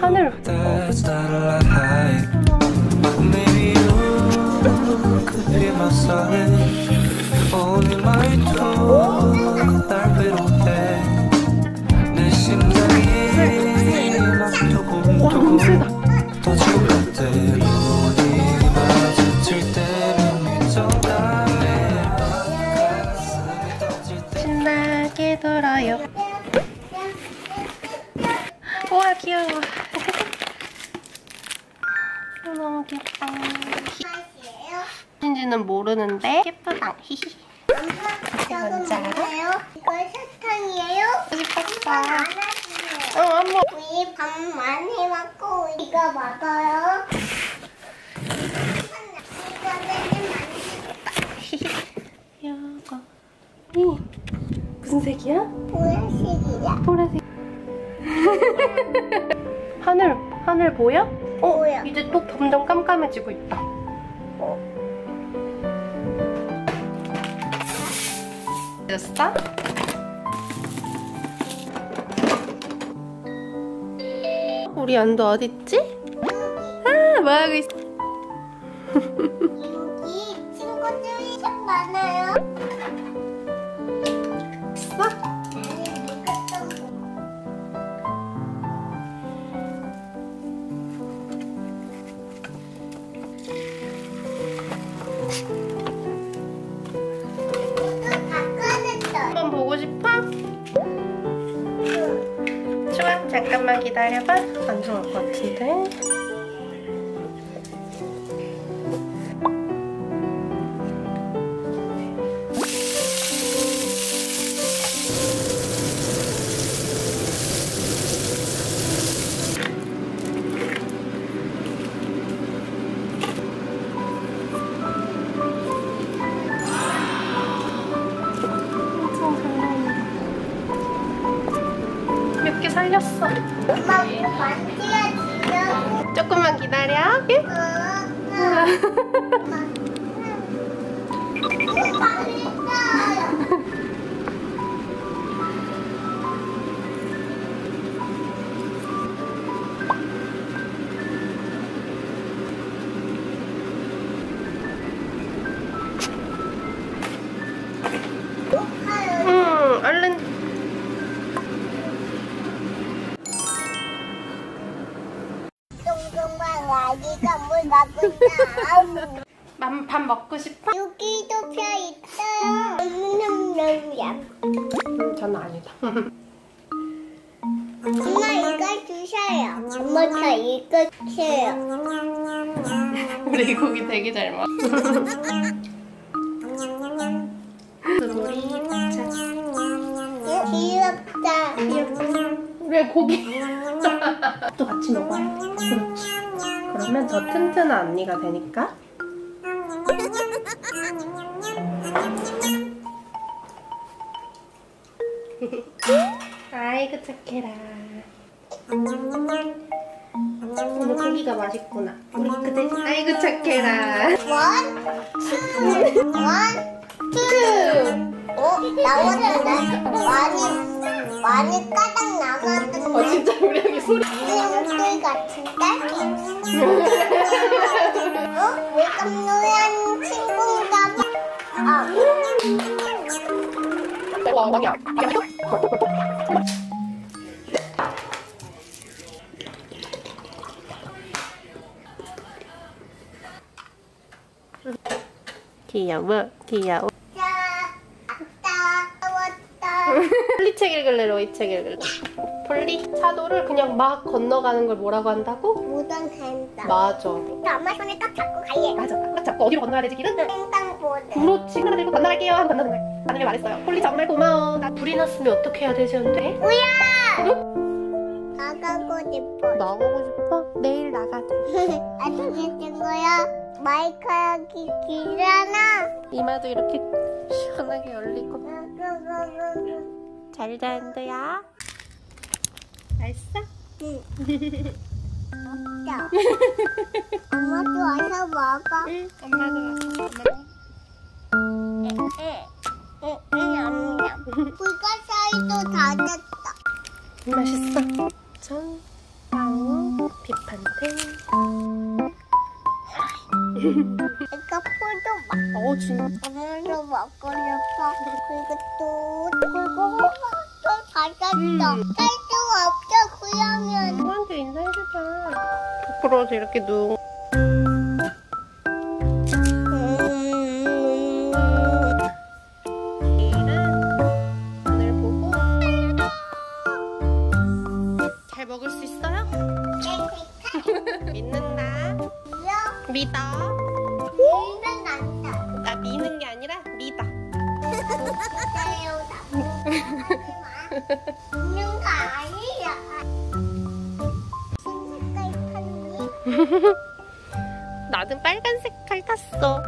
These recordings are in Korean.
하늘. 때. 신나게 돌아요. 우와 귀여워. 진지는 모르는데 예쁘다. 히히. 알아? 이거 사탕이에요? 안 어. 엄마. 우리 밥 많이 먹고 이거 먹어요. 이거. 이 무슨 색이야? 보라색이야. 보라색. 하늘 하늘 보여? 어 보여. 이제 또 점점 깜깜해지고 있다. 됐어? 우리 안도 어딨지? 아, 뭐하고 있어? 여기 친구들이 참 많아요. 잠깐만 기다려봐. 안 좋을 것 같은데. 살렸어. 뭐. 조금만 기다려. 예? 응, 밥 먹고 싶어? 여기도 펴 있어요. 전 아니다. 엄마 이거 주세요. 엄마 저 이거 주세요. 우리 고기 되게 잘 먹어. 귀엽다. 왜 고기? 또 같이 먹어요. 그렇지. 그러면 더 튼튼한 언니가 되니까. 아이고 착해라. 오늘 고기가 맛있구나. 우리 그대 아이고 착해라. one, two, one, two. 어? 나왔는데? 많이, 많이 까닥 남았는데? 어 진짜 우리 여기 소리. 꿀 같은데? 어? 왜 깜놀한 왕이야. 귀여워 귀여워. 자, 왔다, 왔다. 폴리 책 읽을래 로이 책 읽을래? 폴리 차도를 그냥 막 건너가는 걸 뭐라고 한다고? 무당 된다. 맞아. 엄마 손을 딱 잡고 가요. 맞아. 딱 잡고 어디로 건너야 되지 길은? 땡땅 보드. 그렇지. 하나 들고 건너갈게요. 하고 건너는 거야. 하늘이 말했어요. 폴리 정말 고마워. 나 불이 났으면 어떻게 해야 되지 언데? 우야! 나가고 싶어. 나가고 싶어? 내일 나가자. 어떻게 된 거야? 마이크하기 길잖아. 이마도 이렇게 시원하게 열리고. 응. 잘 자는데야. 맛있어? 자. 엄마도 와서 먹어. 응. 엄마도 왔어. 응, 응, 응, 냠냠. 불가사리도 다 됐다. 맛있어. 전 빵. 비판텐. 이거 포도 막어 진짜. 오늘도 먹고 싶어. 그리고 또 그리고 또 받았어. 음. 할수 없어 그러면. 누구한테 인사해주자. 부끄러워서 이렇게 누. 잘 먹을 수 있어요? 믿는다. 믿어. 이는 난다. 나 미는 게 아니라 믿어. 있는 거 아니 나는 빨간 색깔 탔어.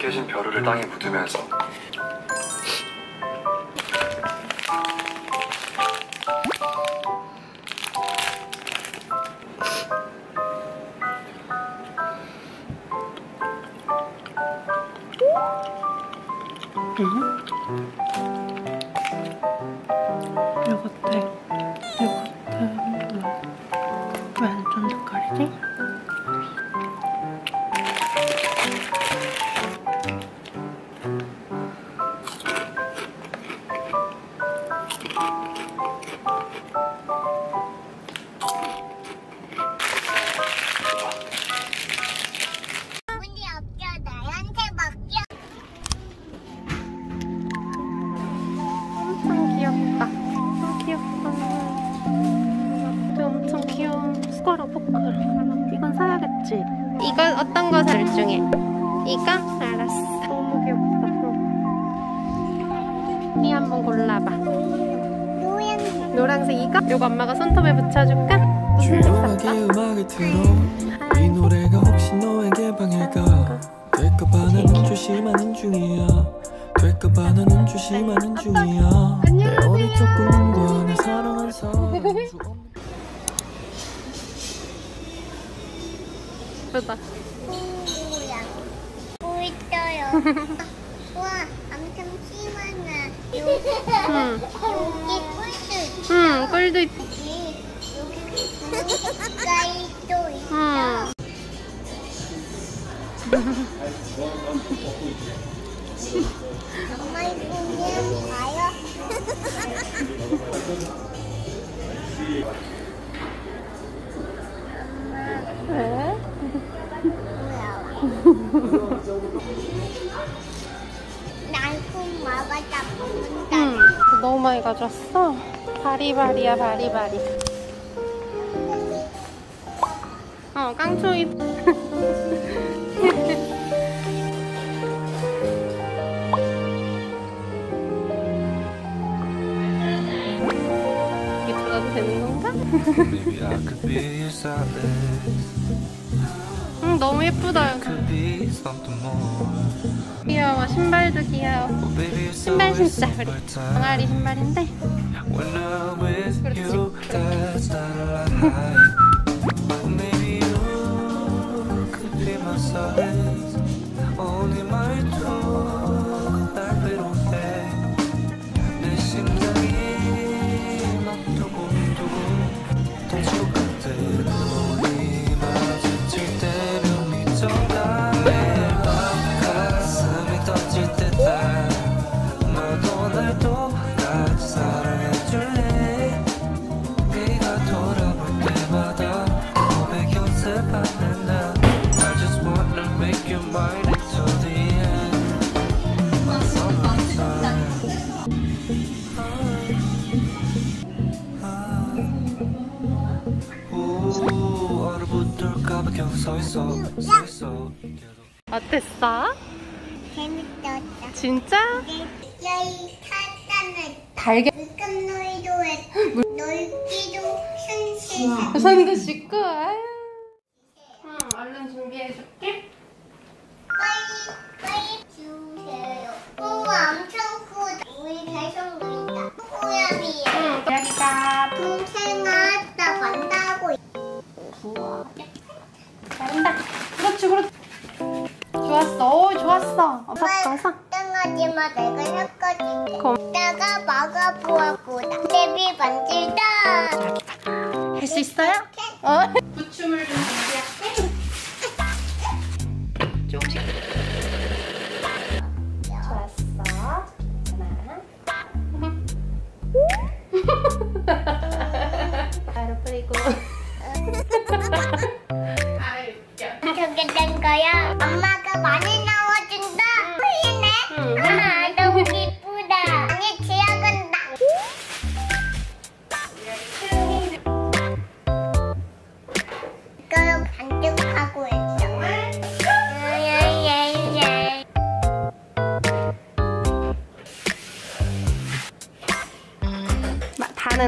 깨진 벼루를 땅에 묻으면서 요거트, 요거트. 왜안 쫀득거리지? 살 중에? 이거? 알았어. 너무 귀엽다. 이 한번 골라봐. 노란 노란색 이거? 이거 엄마가 손톱에 붙여줄까? 조용하게? 음악을 틀어 이 노래가 혹시 너에게 방해가 될까봐 나는 조심하는 중이야 될까봐 나는 조심하는 중이야 내적 꿈과 내 사랑한 사람 예쁘다. 뭐야? 뭐 있어요? 와, 엄청. 여기, 응. 여기 꿀도 응, 꿀도 있. 여기 가위도 있어. 응. 엄마 이거 그냥 봐요. 왜? 응. 너무 많이 가져왔어. 바리바리야, 바리바리. 어, your solace 응, 너무 예쁘다. 귀여워. 신발도 귀여워. 신발 신자, 우리. 동아리 신발인데. 그렇지. not 서 있어 서 있어 어땠어? 재밌었다. 진짜? 여기 타다는 달걀. 물감놀이도에 놀기도 순수해. 손도 씻고, 아유. 응, 얼른 준비해줄게. 빨리 빨리 주 마, 내가 섞어줄게. 고- 내가 보아보다. 데뷔 만들다. 할 수 있어요? 어?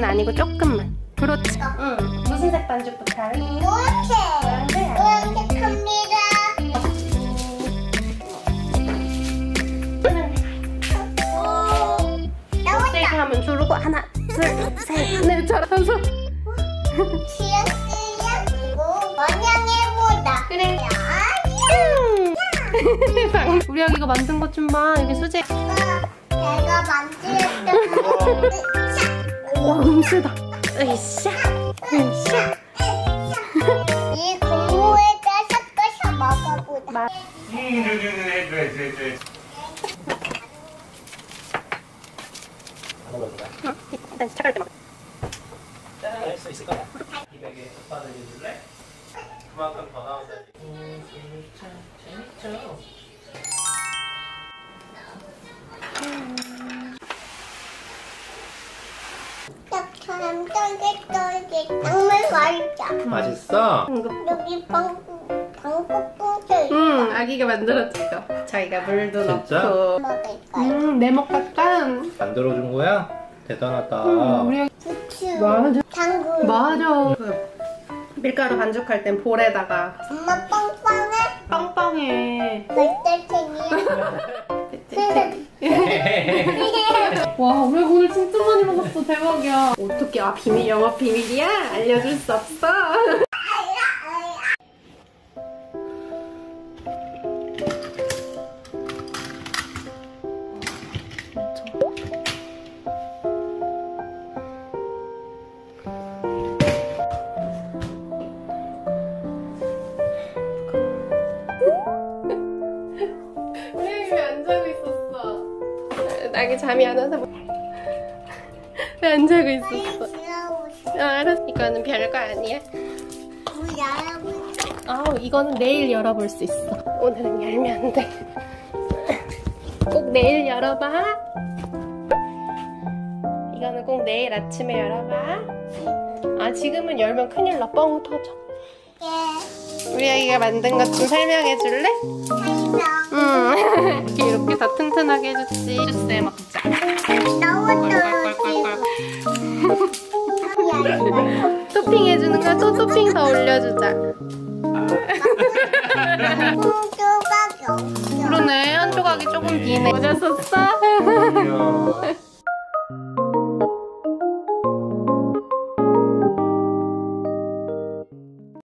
마- 다는 아니고 조금만. 그렇지. 응. 무슨 색 반죽부터. 노란색합니다. 오, 세게 나왔다. 하면 주르고 하나, 둘, 셋, 넷 잘하서. 시향시향 그리고 원양해보다. 그래. 우리 아기가 만든 것 좀 봐. 여기 수제. 내가 만들었던 거. 와, 너무 세다. 으쌰. 으쌰. 이 국물에다 섞어서 먹어보자. 맛. 응, 일단 시작할 때 막. 할수 방콕봉도 있어. 응, 아기가 만들었지 이거. 자기가 물도 진짜? 넣고. 먹을 거야. 음, 내먹 같간. 만들어준 거야? 대단하다. 음, 우리 아기 부추, 맞아. 당근. 맞아. 그 밀가루 반죽할 땐 볼에다가 엄마 빵빵해? 빵빵해. 널떨탱이. 와, 우리 오늘 진짜 많이 먹었어. 대박이야. 어떻게 아 비밀 영업 비밀이야? 알려줄 수 없어. 잠이 안 와서 왜 안 자고 있었어? 아, 알았어. 이거는 별거 아니야. 아우 이거는 내일 열어볼 수 있어. 오늘은 열면 안 돼. 꼭 내일 열어봐. 이거는 꼭 내일 아침에 열어봐. 아 지금은 열면 큰일 나. 뻥 터져. 예. 우리 아기가 만든 것 좀 설명해 줄래? 설명. 응. 이렇게 이렇게 다 튼튼하게 해줬지. 주스에 먹 조각이 없어.